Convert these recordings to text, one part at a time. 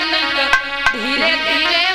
धीरे धीरे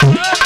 Thank.